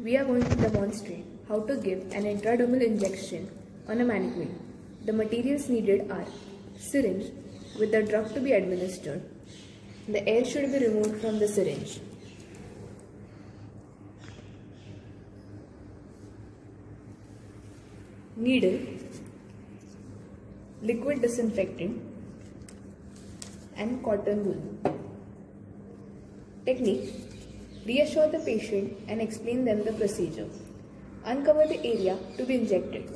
We are going to demonstrate how to give an intradermal injection on a mannequin. The materials needed are syringe with the drug to be administered. The air should be removed from the syringe. Needle, liquid disinfectant and cotton wool. Technique Reassure the patient and explain them the procedure. Uncover the area to be injected.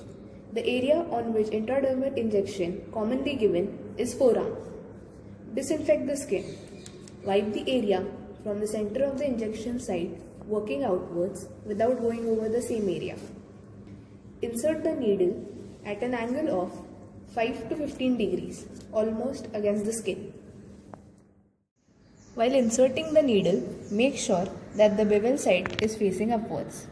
The area on which intradermal injection commonly given is forearm. Disinfect the skin. Wipe the area from the center of the injection site working outwards without going over the same area. Insert the needle at an angle of 5 to 15 degrees almost against the skin. While inserting the needle, make sure that the bevel side is facing upwards.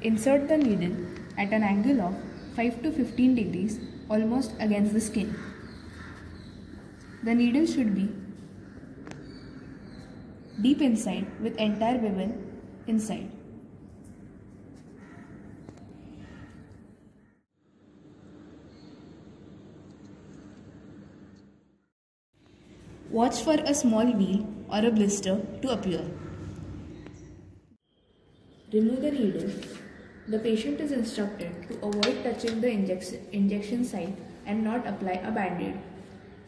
Insert the needle at an angle of 5 to 15 degrees almost against the skin. The needle should be deep inside with entire bevel inside. Watch for a small wheal or a blister to appear. Remove the needle. The patient is instructed to avoid touching the injection, site and not apply a band-aid.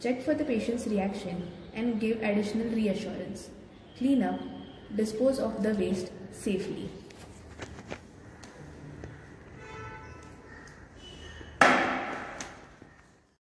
Check for the patient's reaction and give additional reassurance. Clean up, dispose of the waste safely.